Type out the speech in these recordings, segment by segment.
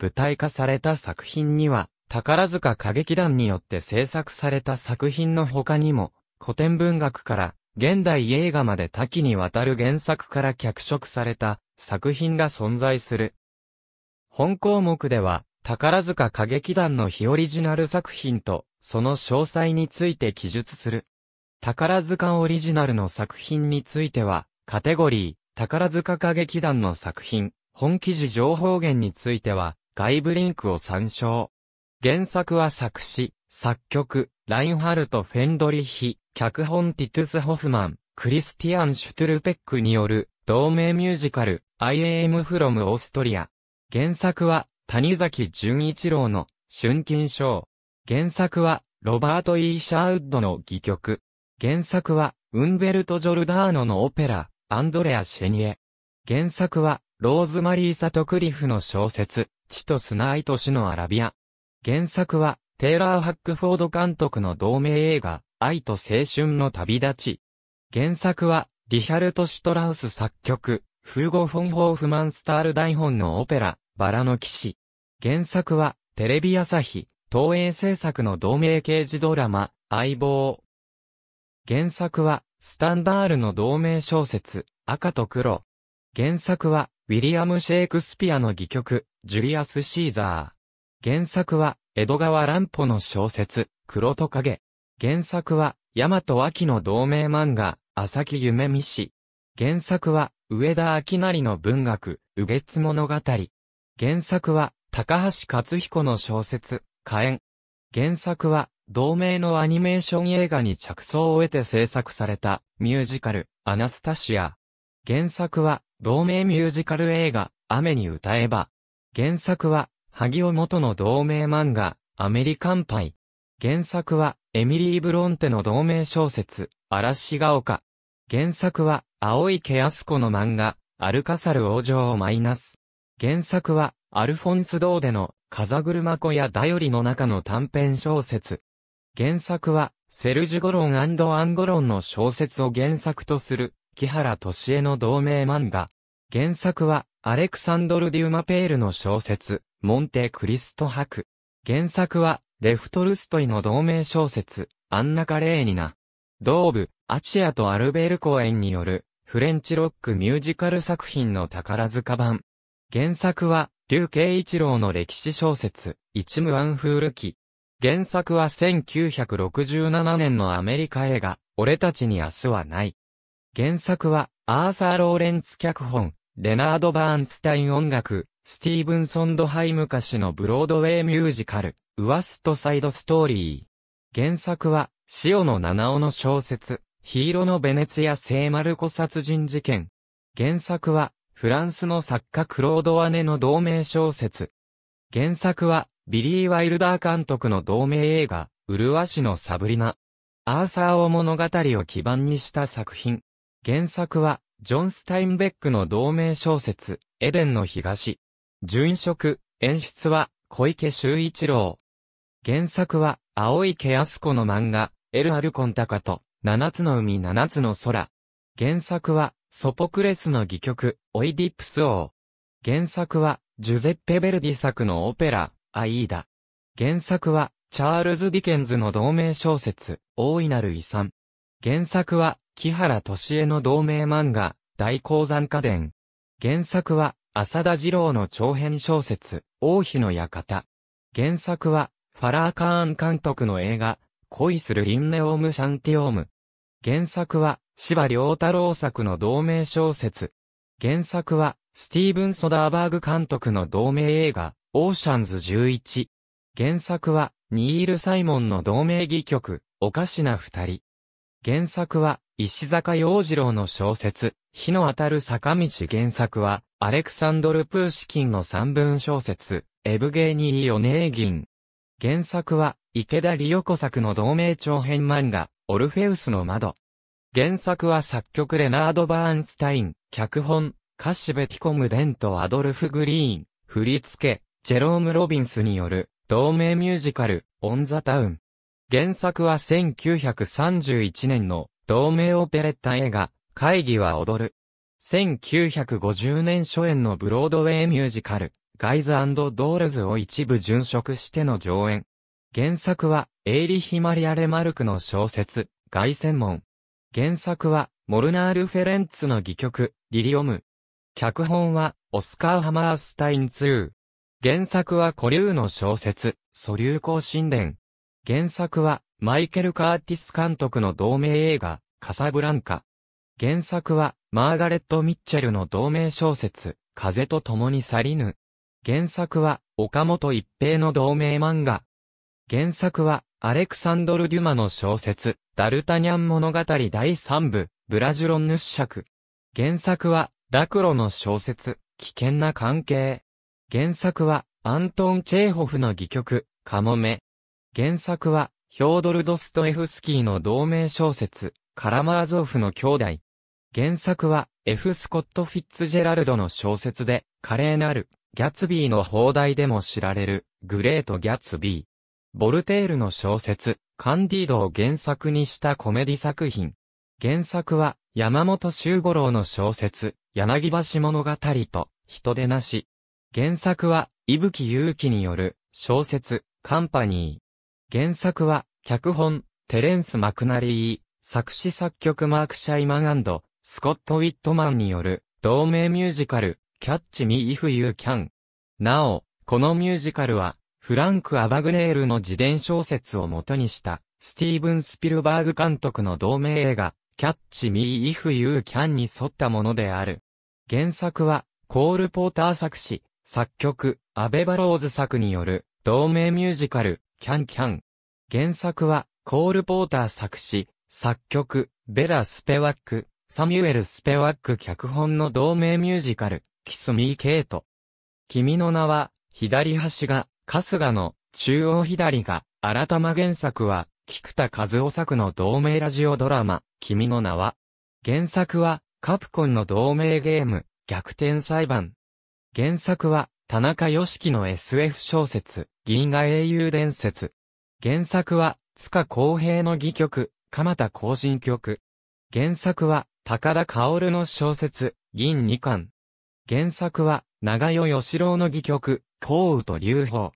舞台化された作品には、宝塚歌劇団によって制作された作品の他にも、古典文学から現代映画まで多岐にわたる原作から脚色された作品が存在する。本項目では、宝塚歌劇団の非オリジナル作品と、その詳細について記述する。宝塚オリジナルの作品については、カテゴリー、宝塚歌劇団の作品、本記事情報源については、外部リンクを参照。原作は作詞、作曲、ラインハルト・フェンドリヒ、脚本ティトゥス・ホフマン、クリスティアン・シュトゥルペックによる、同名ミュージカル、I am from Austria。原作は、谷崎潤一郎の、春金賞。原作は、ロバート・イーシャーウッドの戯曲。原作は、ウンベルト・ジョルダーノのオペラ、アンドレア・シェニエ。原作は、ローズマリー・サトクリフの小説、地と砂愛都市のアラビア。原作は、テイラー・ハックフォード監督の同名映画、愛と青春の旅立ち。原作は、リヒャルト・シュトラウス作曲、フーゴ・フォン・ホーフマンスタール台本のオペラ、バラの騎士。原作は、テレビ朝日、東映制作の同名刑事ドラマ、相棒。原作は、スタンダールの同名小説、赤と黒。原作は、ウィリアム・シェイクスピアの戯曲、ジュリアス・シーザー。原作は、江戸川乱歩の小説、黒と影。原作は、大和秋の同名漫画、朝木夢見氏。原作は、上田明成の文学、右月物語。原作は、高橋克彦の小説、火炎。原作は、同名のアニメーション映画に着想を得て制作された、ミュージカル、アナスタシア。原作は、同名ミュージカル映画、雨に歌えば。原作は、萩尾元の同名漫画、アメリカンパイ。原作は、エミリー・ブロンテの同名小説、嵐が丘。原作は、青池康子の漫画、アルカサル王女をマイナス。原作は、アルフォンス・ドーデの、風車子や頼りの中の短編小説。原作は、セルジュ・ゴロンアンゴロンの小説を原作とする、木原敏恵の同名漫画。原作は、アレクサンドル・デューマペールの小説、モンテ・クリスト博。原作は、レフトルストイの同名小説、アンナ・カレーニナ。同部、アチアとアルベール公演による、フレンチロックミュージカル作品の宝塚版。原作は、竜慶一郎の歴史小説、一無アンフール記。原作は1967年のアメリカ映画、俺たちに明日はない。原作は、アーサー・ローレンツ脚本、レナード・バーンスタイン音楽、スティーブン・ソンドハイム歌詞のブロードウェイミュージカル、ウエストサイドストーリー。原作は、塩野七生の小説、緋色のヴェネツィア聖マルコ殺人事件。原作は、フランスの作家クロード・アネの同名小説。原作は、ビリー・ワイルダー監督の同名映画、ウルワ市のサブリナ。アーサーを物語を基盤にした作品。原作は、ジョン・スタインベックの同名小説、エデンの東。順色、演出は、小池修一郎。原作は、青池康子の漫画、エル・アルコンタカと、七つの海七つの空。原作は、ソポクレスの戯曲、オイディプス王。原作は、ジュゼッペ・ベルディ作のオペラ、アイーダ。原作は、チャールズ・ディケンズの同名小説、大いなる遺産。原作は、木原敏江の同名漫画、大江山花伝。原作は、浅田次郎の長編小説、王妃の館。原作は、ファラー・カーン監督の映画、恋する輪廻 オーム・シャンティ・オーム。原作は、司馬遼太郎作の同名小説。原作は、スティーブン・ソダーバーグ監督の同名映画、オーシャンズ11。原作は、ニール・サイモンの同名戯曲、おかしな二人。原作は、石坂洋次郎の小説、日の当たる坂道原作は、アレクサンドル・プーシキンの三文小説、エブゲーニー・ヨネーギン。原作は、池田理代子作の同名長編漫画、オルフェウスの窓。原作は作曲レナード・バーンスタイン、脚本、カシベティコム・デント・アドルフ・グリーン、振り付け、ジェローム・ロビンスによる、同名ミュージカル、オン・ザ・タウン。原作は1931年の同名オペレッタ映画、会議は踊る。1950年初演のブロードウェイミュージカル、ガイズドールズを一部殉職しての上演。原作は、エイリヒ・マリア・レマルクの小説、凱旋門。原作は、モルナール・フェレンツの戯曲、リリオム。脚本は、オスカー・ハマースタイン2。原作は古流の小説、素流行神殿。原作は、マイケル・カーティス監督の同名映画、カサブランカ。原作は、マーガレット・ミッチェルの同名小説、風と共に去りぬ。原作は、岡本一平の同名漫画。原作は、アレクサンドル・デュマの小説、ダルタニャン物語第3部、ブラジュロンヌッシャク。原作は、ラクロの小説、危険な関係。原作は、アントン・チェーホフの戯曲、カモメ。原作は、ヒョードル・ドストエフスキーの同名小説、カラマーゾフの兄弟。原作は、F. スコット・フィッツジェラルドの小説で、華麗なる、ギャツビーの放題でも知られる、グレート・ギャツビー。ボルテールの小説、カンディードを原作にしたコメディ作品。原作は、山本周五郎の小説、柳橋物語と、人でなし。原作は、伊吹勇気による、小説、カンパニー。原作は、脚本、テレンス・マクナリー、作詞作曲マーク・シャイマンスコット・ウィットマンによる、同名ミュージカル、キャッチ・ミー・イフ・ユー・キャン。なお、このミュージカルは、フランク・アバグネールの自伝小説を元にした、スティーブン・スピルバーグ監督の同名映画、キャッチ・ミー・イフ・ユー・キャンに沿ったものである。原作は、コール・ポーター作詞、作曲、アベバローズ作による、同名ミュージカル、キャンキャン。原作は、コール・ポーター作詞、作曲、ベラ・スペワック、サミュエル・スペワック脚本の同名ミュージカル、キス・ミー・ケイト。君の名は、左端が、春日の、中央左が、新玉原作は、菊田和夫作の同名ラジオドラマ、君の名は。原作は、カプコンの同名ゲーム、逆転裁判。原作は、田中良樹の SF 小説、銀河英雄伝説。原作は、塚公平の戯曲、蒲田行進曲。原作は、高田薫の小説、銀二巻。原作は、長代義郎の戯曲、幸雨と流法。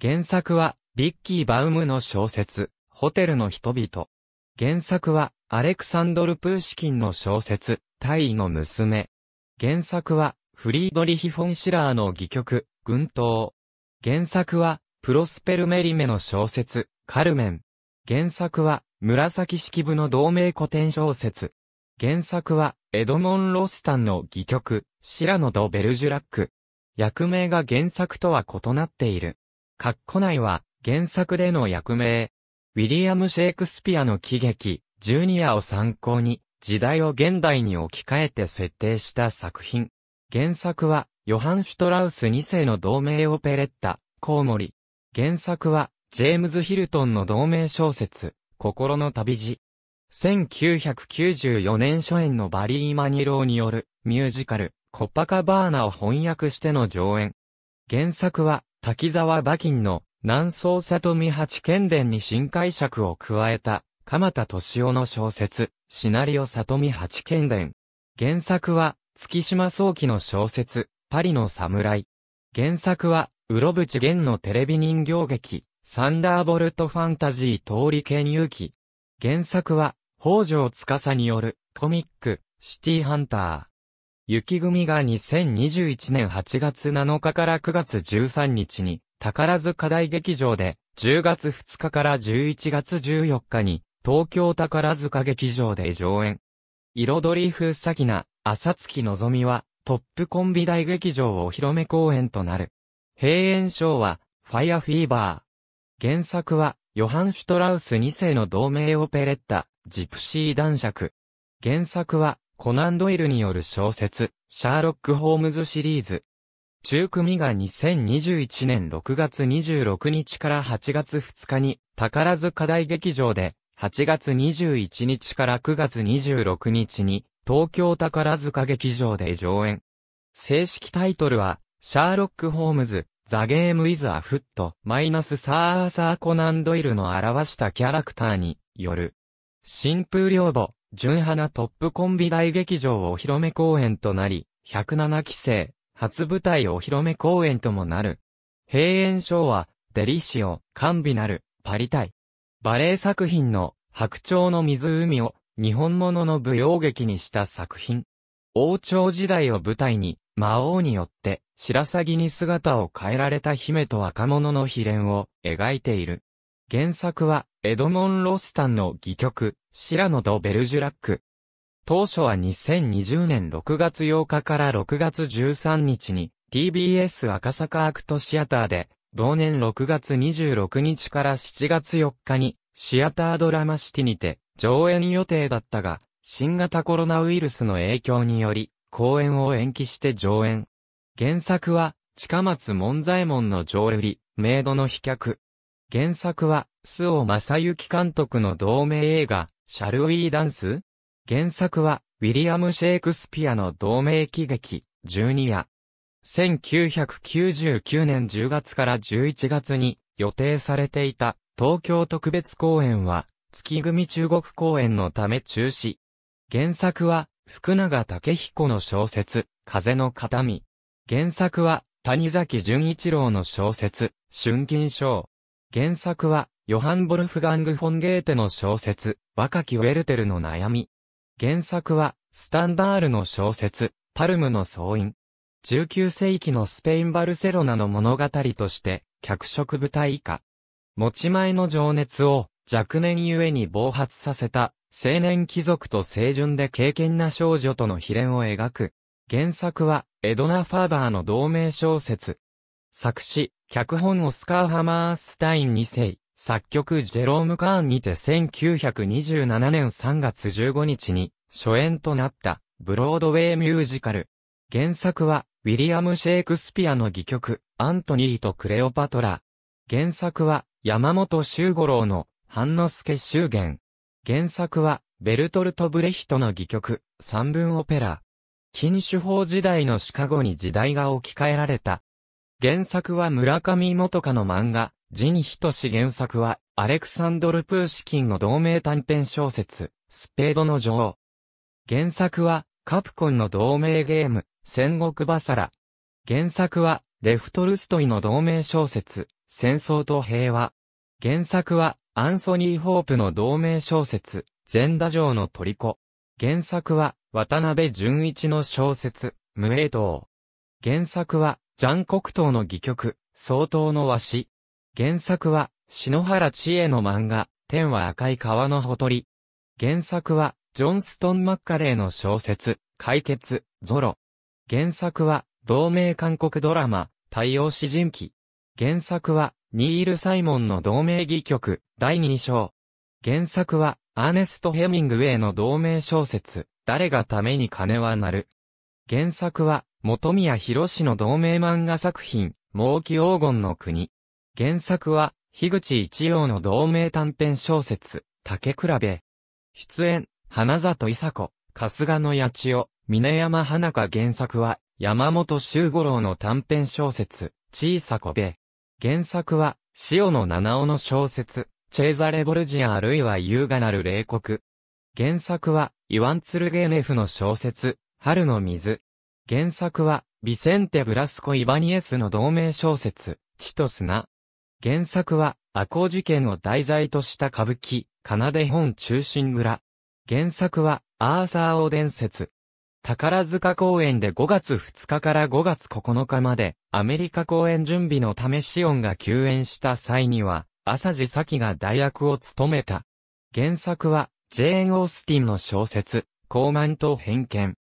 原作は、ビッキー・バウムの小説、ホテルの人々。原作は、アレクサンドル・プーシキンの小説、大尉の娘。原作は、フリードリヒ・フォン・シラーの戯曲、軍刀。原作は、プロスペル・メリメの小説、カルメン。原作は、紫式部の同名古典小説。原作は、エドモン・ロスタンの戯曲、シラノ・ド・ベルジュラック。役名が原作とは異なっている。括弧内は、原作での役名。ウィリアム・シェイクスピアの喜劇、ジュニアを参考に、時代を現代に置き換えて設定した作品。原作は、ヨハン・シュトラウス2世の同名オペレッタ、コウモリ。原作は、ジェームズ・ヒルトンの同名小説、心の旅路。1994年初演のバリー・マニローによるミュージカル、コッパカバーナを翻訳しての上演。原作は、滝沢馬琴の南宋里見八剣伝に新解釈を加えた、鎌田敏夫の小説、シナリオ里見八剣伝。原作は、月島早期の小説、パリの侍。原作は、うろぶち源のテレビ人形劇、サンダーボルトファンタジー通り研入記。原作は、北条司による、コミック、シティハンター。雪組が2021年8月7日から9月13日に、宝塚大劇場で、10月2日から11月14日に、東京宝塚劇場で上演。彩り風咲な、朝月のぞみは、トップコンビ大劇場お披露目公演となる。閉園賞は、ファイアフィーバー。原作は、ヨハン・シュトラウス2世の同名オペレッタ、ジプシー男爵。原作は、コナンドイルによる小説、シャーロック・ホームズシリーズ。中組が2021年6月26日から8月2日に、宝塚大劇場で、8月21日から9月26日に、東京宝塚劇場で上演。正式タイトルは、シャーロック・ホームズ、ザ・ゲーム・イズ・ア・フット、マイナス・サー・サー・コナン・ドイルの表したキャラクターによる。新風両母、純花トップコンビ大劇場お披露目公演となり、107期生、初舞台お披露目公演ともなる。閉園賞は、デリシオ、カンビナル、パリタイ。バレエ作品の白鳥の湖を日本物の舞踊劇にした作品。王朝時代を舞台に魔王によって白鷺に姿を変えられた姫と若者の悲恋を描いている。原作はエドモン・ロスタンの戯曲、シラノ・ド・ベルジュラック。当初は2020年6月8日から6月13日に TBS 赤坂アクトシアターで同年6月26日から7月4日にシアタードラマシティにて上演予定だったが、新型コロナウイルスの影響により公演を延期して上演。原作は近松門左衛門の浄瑠璃、メイドの飛脚。原作は、須尾正幸監督の同名映画、シャルウィーダンス原作は、ウィリアム・シェイクスピアの同名喜劇、十二夜。1999年10月から11月に予定されていた東京特別公演は月組中国公演のため中止。原作は福永武彦の小説風の形見。原作は谷崎潤一郎の小説春金賞。原作はヨハン・ボルフガング・フォンゲーテの小説若きウェルテルの悩み。原作はスタンダールの小説パルムの総員。19世紀のスペイン・バルセロナの物語として、脚色舞台化。持ち前の情熱を若年ゆえに暴発させた青年貴族と清純で敬虔な少女との悲恋を描く。原作はエドナ・ファーバーの同名小説。作詞、脚本オスカー・ハマースタイン2世、作曲ジェローム・カーンにて1927年3月15日に初演となったブロードウェイミュージカル。原作はウィリアム・シェイクスピアの戯曲、アントニーとクレオパトラ。原作は、山本周五郎の、半之助修言。原作は、ベルトルト・ブレヒトの戯曲、三文オペラ。禁酒法時代のシカゴに時代が置き換えられた。原作は村上元香の漫画、ジニヒトシ原作は、アレクサンドル・プーシキンの同名短編小説、スペードの女王。原作は、カプコンの同名ゲーム、戦国バサラ。原作は、レフトルストイの同名小説、戦争と平和。原作は、アンソニー・ホープの同名小説、全打城の虜。原作は、渡辺淳一の小説、無栄島。原作は、ジャンコクトの戯曲、相当の和紙。原作は、篠原知恵の漫画、天は赤い川のほとり。原作は、ジョンストン・マッカレーの小説、解決、ゾロ。原作は、同名韓国ドラマ、太陽詩人記。原作は、ニール・サイモンの同名戯曲、第2章。原作は、アーネスト・ヘミングウェイの同名小説、誰がために金はなる。原作は、元宮博士の同名漫画作品、猛気黄金の国。原作は、樋口一葉の同名短編小説、竹比べ。出演、花里伊佐子、春日野八千代、峰山花香原作は、山本周五郎の短編小説、小さこべ。原作は、塩野七尾の小説、チェーザレボルジアあるいは優雅なる冷酷。原作は、イワンツルゲーネフの小説、春の水。原作は、ビセンテ・ブラスコ・イバニエスの同名小説、血と砂。原作は、赤穂事件を題材とした歌舞伎、奏で本中心蔵。原作は、アーサー王伝説。宝塚公演で5月2日から5月9日まで、アメリカ公演準備のためシオンが休演した際には、朝地咲が代役を務めた。原作は、ジェーン・オースティンの小説、高慢と偏見。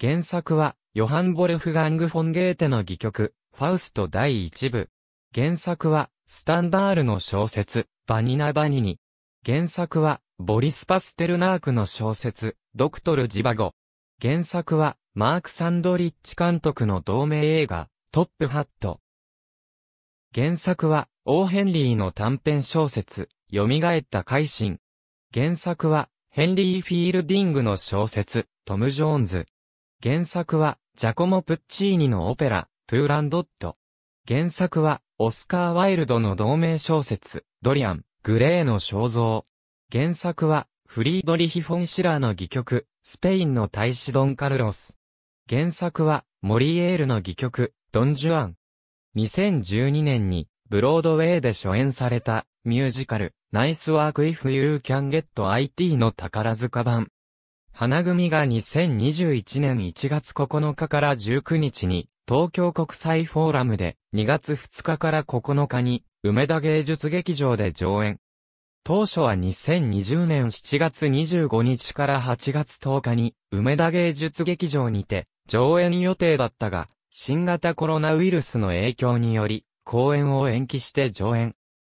原作は、ヨハン・ボルフガング・フォンゲーテの戯曲、ファウスト第1部。原作は、スタンダールの小説、バニナ・バニニ。原作は、ボリス・パステルナークの小説、ドクトル・ジバゴ。原作は、マーク・サンドリッチ監督の同名映画、トップハット。原作は、オー・ヘンリーの短編小説、蘇った改心。原作は、ヘンリー・フィールディングの小説、トム・ジョーンズ。原作は、ジャコモ・プッチーニのオペラ、トゥーランドット。原作は、オスカー・ワイルドの同名小説、ドリアン、グレーの肖像。原作は、フリードリヒ・フォン・シラーの戯曲、スペインの大使ドン・カルロス。原作は、モリエールの戯曲、ドン・ジュアン。2012年に、ブロードウェイで初演された、ミュージカル、ナイスワーク if you can get IT の宝塚版。花組が2021年1月9日から19日に、東京国際フォーラムで、2月2日から9日に、梅田芸術劇場で上演。当初は2020年7月25日から8月10日に、梅田芸術劇場にて、上演予定だ。ったが、新型コロナウイルスの影響により、公演を延期して上演。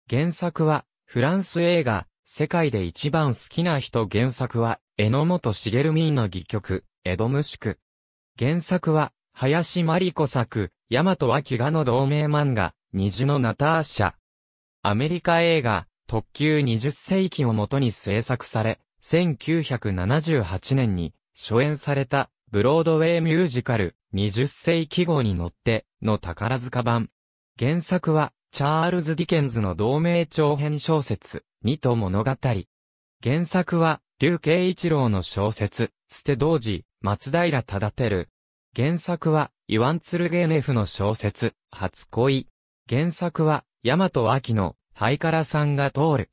原作は、フランス映画、世界で一番好きな人原作は、榎本茂ミーの戯曲、江戸無宿。原作は、林真理子作、大和脇画の同名漫画、虹のナターシャ。アメリカ映画、特急20世紀をもとに制作され、1978年に初演されたブロードウェイミュージカル20世紀号に乗っての宝塚版。原作はチャールズ・ディケンズの同名長編小説、二都物語。原作は、隆慶一郎の小説、捨て童子、松平忠輝。原作は、イワン・ツルゲーネフの小説、初恋。原作は、大和和紀の、はいからさんが通る。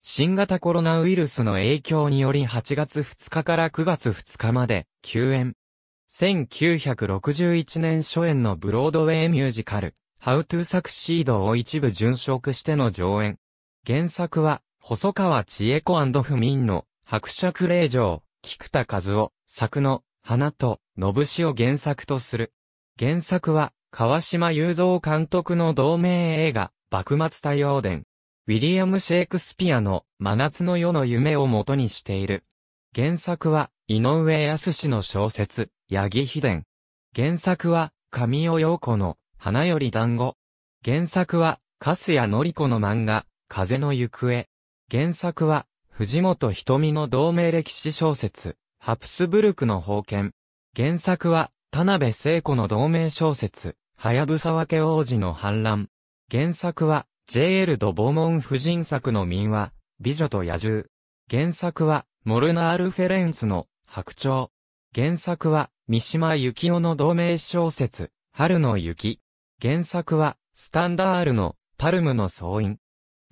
新型コロナウイルスの影響により8月2日から9月2日まで、休演。1961年初演のブロードウェイミュージカル、How to Succeed を一部殉職しての上演。原作は、細川千恵子不眠の伯爵令嬢、菊田和夫、作の、花と、信しを原作とする。原作は、川島雄三監督の同名映画、幕末太陽伝。ウィリアム・シェイクスピアの真夏の夜の夢を元にしている。原作は、井上康の小説、八木秘伝。原作は、神尾陽子の花より団子。原作は、カスヤノリコの漫画、風の行方。原作は、藤本瞳の同名歴史小説、ハプスブルクの封建。原作は、田辺聖子の同名小説、はやぶさわけ王子の反乱。原作は、J.L. ドボモン夫人作の民話、美女と野獣。原作は、モルナール・フェレンツの白鳥。原作は、三島由紀夫の同名小説、春の雪。原作は、スタンダールの、パルムの総員。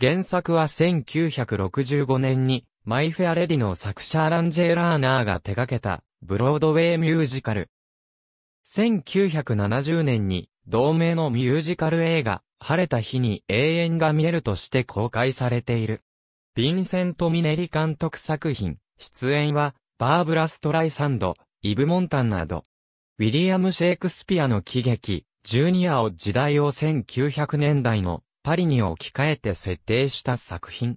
原作は1965年に、マイフェアレディの作者アラン・ジェ・ラーナーが手掛けた、ブロードウェイミュージカル。1970年に、同名のミュージカル映画、晴れた日に永遠が見えるとして公開されている。ヴィンセント・ミネリ監督作品、出演は、バーブラ・ストライサンド、イブ・モンタンなど。ウィリアム・シェイクスピアの喜劇、ジュニアを時代を1900年代のパリに置き換えて設定した作品。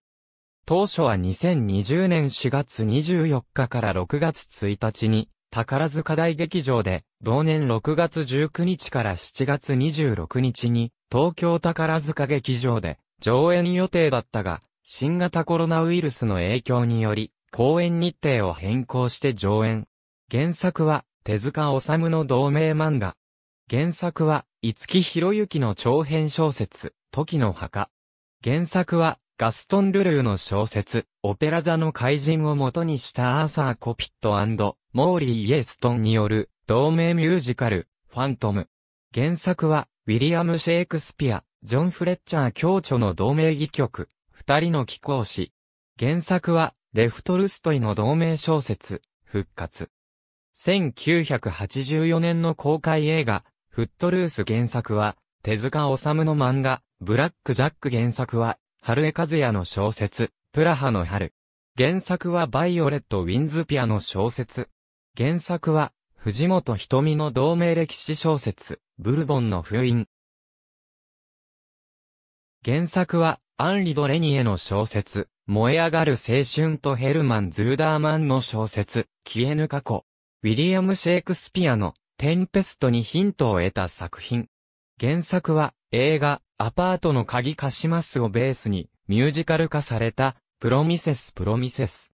当初は2020年4月24日から6月1日に宝塚大劇場で、同年6月19日から7月26日に東京宝塚劇場で上演予定だったが、新型コロナウイルスの影響により、公演日程を変更して上演。原作は手塚治虫の同名漫画。原作は、五木博之の長編小説、時の墓。原作は、ガストン・ルルーの小説、オペラ座の怪人を元にしたアーサー・コピットモーリー・イエストンによる、同名ミュージカル、ファントム。原作は、ウィリアム・シェイクスピア、ジョン・フレッチャー教著の同名戯曲、二人の貴公子。原作は、レフ・トルストイの同名小説、復活。1984年の公開映画、フットルース原作は、手塚治虫の漫画、ブラックジャック原作は、春江一也の小説、プラハの春。原作はバイオレット・ウィンズピアの小説。原作は、藤本ひとみの同名歴史小説、ブルボンの封印。原作は、アンリド・レニエの小説、燃え上がる青春とヘルマン・ズーダーマンの小説、消えぬ過去。ウィリアム・シェイクスピアのテンペストにヒントを得た作品。原作は映画アパートの鍵貸しますをベースにミュージカル化されたプロミセスプロミセス。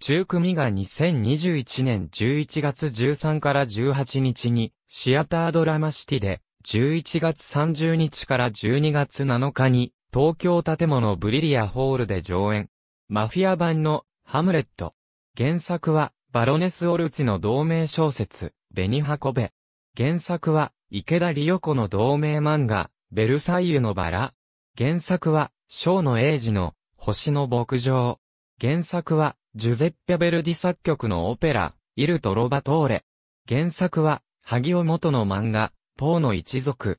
中組が2021年11月13から18日にシアタードラマシティで11月30日から12月7日に東京建物ブリリアホールで上演。マフィア版のハムレット。原作はバロネス・オルツの同名小説、ベニハコベ。原作は、池田理代子の同名漫画、ベルサイユのバラ。原作は、小野英二の、星の牧場。原作は、ジュゼッペ・ベルディ作曲のオペラ、イルト・ロバトーレ。原作は、萩尾元の漫画、ポーの一族。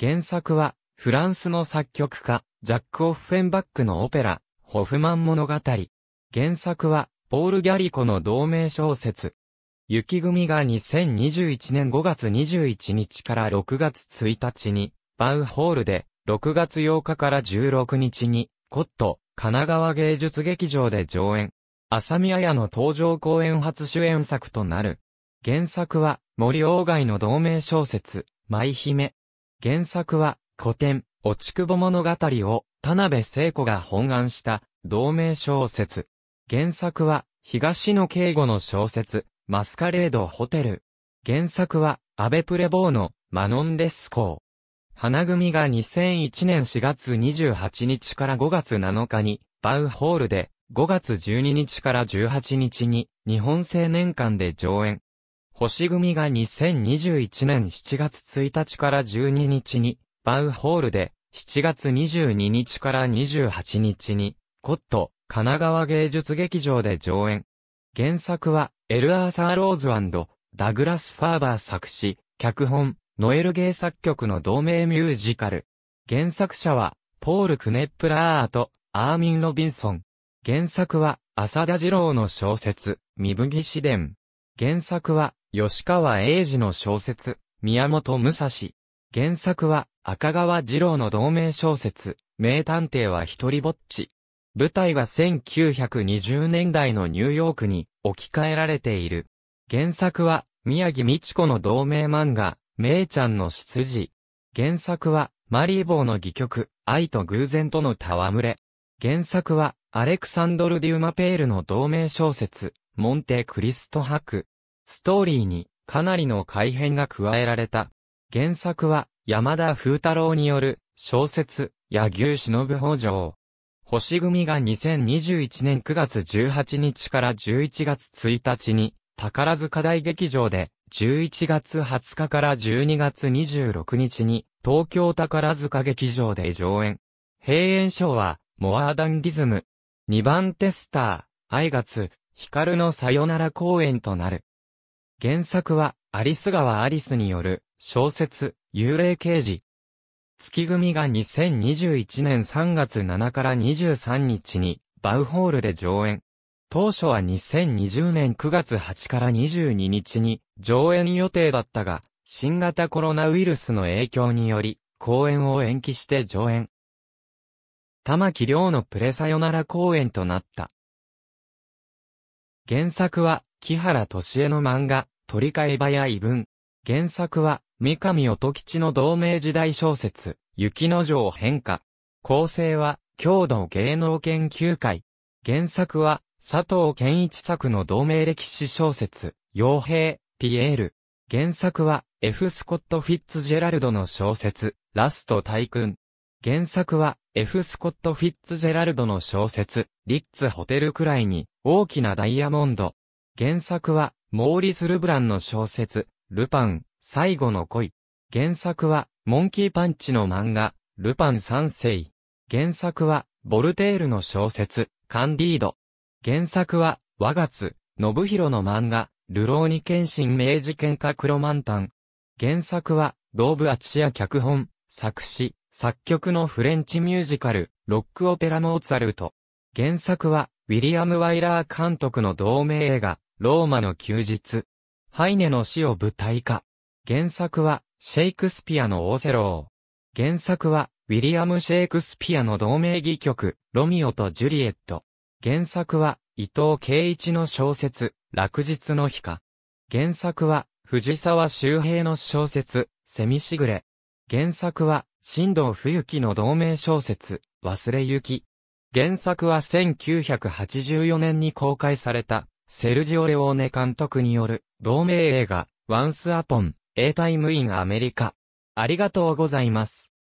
原作は、フランスの作曲家、ジャック・オフフェンバックのオペラ、ホフマン物語。原作は、ポール・ギャリコの同名小説。雪組が2021年5月21日から6月1日に、バウホールで、6月8日から16日に、コット、神奈川芸術劇場で上演。浅見綾の登場公演初主演作となる。原作は、森鴎外の同名小説、舞姫。原作は、古典、落ち久保物語を、田辺聖子が本案した、同名小説。原作は、東野敬吾の小説、マスカレードホテル。原作は、アベプレボーの、マノンレスコー。花組が2001年4月28日から5月7日に、バウホールで、5月12日から18日に、日本青年館で上演。星組が2021年7月1日から12日に、バウホールで、7月22日から28日に、コット、神奈川芸術劇場で上演。原作は、エル・アーサー・ローズダグラス・ファーバー作詞、脚本、ノエル・ゲイ作曲の同名ミュージカル。原作者は、ポール・クネップラーと、アーミン・ロビンソン。原作は、浅田二郎の小説、三吹詩伝。原作は、吉川英治の小説、宮本武蔵。原作は、赤川二郎の同名小説、名探偵は一人ぼっち。舞台は1920年代のニューヨークに置き換えられている。原作は宮城美智子の同名漫画、めいちゃんの出自。原作はマリーボーの戯曲、愛と偶然との戯れ。原作はアレクサンドル・デューマペールの同名小説、モンテ・クリスト博。ストーリーにかなりの改変が加えられた。原作は山田風太郎による小説、柳生忍北条。星組が2021年9月18日から11月1日に、宝塚大劇場で、11月20日から12月26日に、東京宝塚劇場で上演。閉園賞は、モアーダンディズム。2番テスター、愛月、光のさよなら公演となる。原作は、アリス川アリスによる、小説、幽霊刑事。月組が2021年3月7から23日にバウホールで上演。当初は2020年9月8から22日に上演予定だったが、新型コロナウイルスの影響により、公演を延期して上演。玉木亮のプレサヨナラ公演となった。原作は、木原敏恵の漫画、鳥飼場や異文。原作は、三上音吉の同名時代小説、雪の城変化。構成は、郷土芸能研究会。原作は、佐藤健一作の同名歴史小説、傭兵、ピエール。原作は、F. スコット・フィッツジェラルドの小説、ラスト大君。原作は、F. スコット・フィッツジェラルドの小説、リッツ・ホテルくらいに、大きなダイヤモンド。原作は、モーリス・ルブランの小説、ルパン。最後の恋。原作は、モンキーパンチの漫画、ルパン三世。原作は、ボルテールの小説、カンディード。原作は、和月、信弘の漫画、ルローニケンシン明治喧嘩クロマンタン。原作は、道部チや脚本、作詞、作曲のフレンチミュージカル、ロックオペラモーツァルト。原作は、ウィリアム・ワイラー監督の同名映画、ローマの休日。ハイネの死を舞台化。原作は、シェイクスピアのオーセロー。原作は、ウィリアム・シェイクスピアの同名戯曲、ロミオとジュリエット。原作は、伊藤圭一の小説、落日の日か。原作は、藤沢周平の小説、セミシグレ。原作は、新藤冬樹の同名小説、忘れゆき。原作は1984年に公開された、セルジオ・レオーネ監督による、同名映画、ワンスアポン、A Time in アメリカ。ありがとうございます。